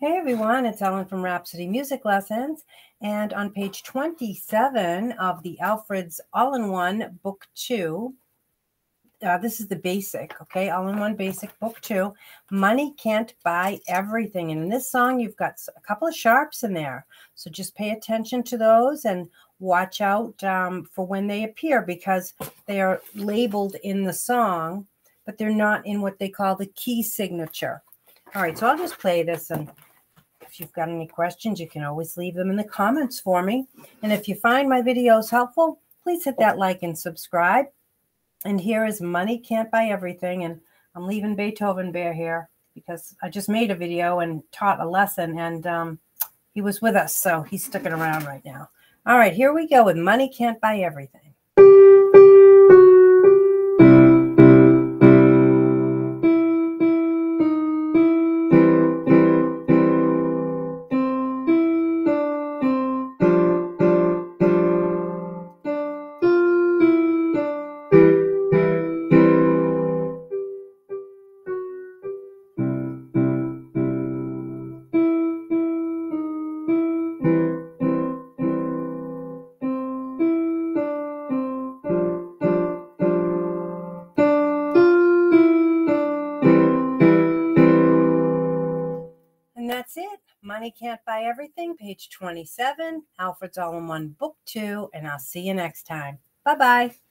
Hey everyone, it's Ellen from Rhapsody Music Lessons. And on page 27 of the Alfred's All in One Book 2, uh, this is the basic, okay? All in One Basic Book 2. Money can't buy everything. And in this song, you've got a couple of sharps in there. So just pay attention to those and watch out um, for when they appear because they are labeled in the song, but they're not in what they call the key signature. All right, so I'll just play this and if you've got any questions, you can always leave them in the comments for me. And if you find my videos helpful, please hit that like and subscribe. And here is Money Can't Buy Everything. And I'm leaving Beethoven Bear here because I just made a video and taught a lesson and um, he was with us. So he's sticking around right now. All right, here we go with Money Can't Buy Everything. That's it. Money Can't Buy Everything, page 27, Alfred's All in One, Book 2, and I'll see you next time. Bye bye.